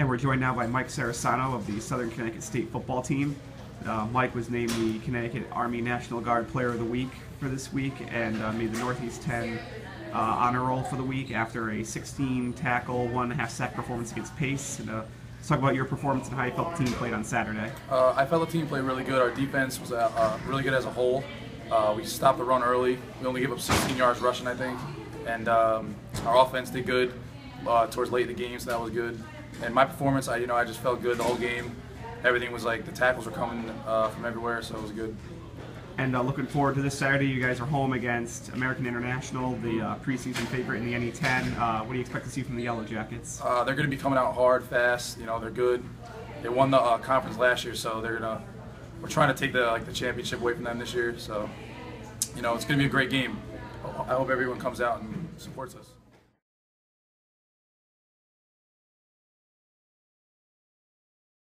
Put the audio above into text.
And we're joined now by Mike Cerisano of the Southern Connecticut State football team. Uh, Mike was named the Connecticut Army National Guard Player of the Week for this week and uh, made the Northeast 10 uh, honor roll for the week after a 16 tackle, one and a half sack performance against Pace. And, uh, let's talk about your performance and how you felt the team played on Saturday. Uh, I felt the team played really good. Our defense was uh, really good as a whole. We stopped the run early. We only gave up 16 yards rushing, I think. And um, our offense did good towards late in the game, so that was good. And my performance, I you know I just felt good the whole game. Everything was like the tackles were coming uh, from everywhere, so it was good. And uh, looking forward to this Saturday. You guys are home against American International, the uh, preseason favorite in the NE10. Uh, what do you expect to see from the Yellow Jackets? Uh, they're going to be coming out hard, fast. You know, they're good. They won the uh, conference last year, so they're gonna. We're trying to take the like the championship away from them this year. So, you know, it's going to be a great game. I hope everyone comes out and supports us.